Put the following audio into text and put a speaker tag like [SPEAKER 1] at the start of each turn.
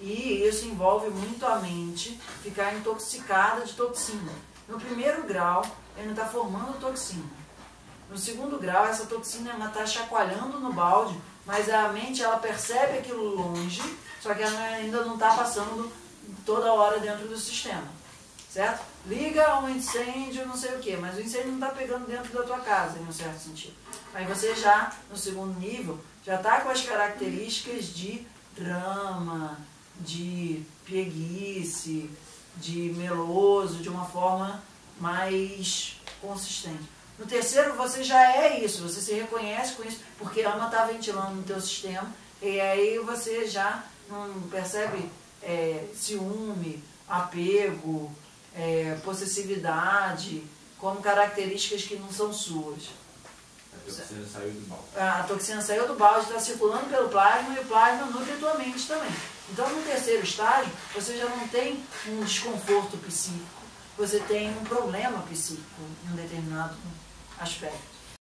[SPEAKER 1] E isso envolve muito a mente ficar intoxicada de toxina. No primeiro grau, ele está formando toxina. No segundo grau, essa toxina está chacoalhando no balde, mas a mente ela percebe aquilo longe, só que ela ainda não está passando toda hora dentro do sistema. Certo? Liga um incêndio, não sei o que, mas o incêndio não está pegando dentro da tua casa, em um certo sentido. Aí você já, no segundo nível, já está com as características de drama, de preguice, de meloso, de uma forma mais consistente. No terceiro, você já é isso, você se reconhece com isso, porque a alma está ventilando no teu sistema, e aí você já não percebe é, ciúme, apego, é, possessividade, como características que não são suas.
[SPEAKER 2] A toxina saiu do balde.
[SPEAKER 1] A toxina saiu do balde, está circulando pelo plasma e o plasma nutre a tua mente também. Então, no terceiro estágio, você já não tem um desconforto psíquico, você tem um problema psíquico em um determinado aspecto.